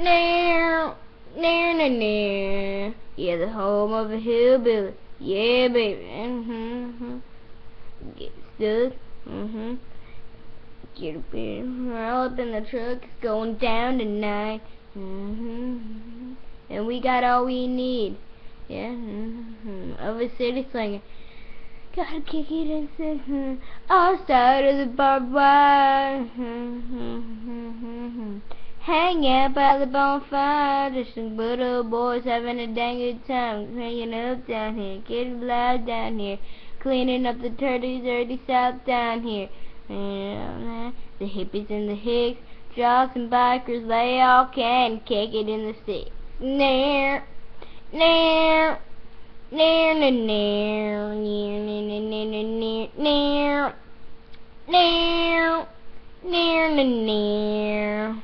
Nair, nair, nair, nair. Yeah, the home of a hillbilly. Yeah, baby. Mm-hmm. Get stuck. Mm-hmm. Get up in, all up in the truck. It's going down tonight. Mm-hmm. And we got all we need. Yeah. Mm-hmm. Of a city slinger. Gotta kick it and sing. Mm-hmm. All side of the barbed wire. Mm-hmm. Hang out by the bonfire, just some good old boys having a dang good time, hanging up down here, getting loud down here, cleaning up the dirty, dirty south down here. And, uh, the hippies and the hicks, jocks and bikers, they all can kick it in the sticks. Nair, nair, nair, nair, nair, nair, nair, nair, nair, nair, nair, nair, nair.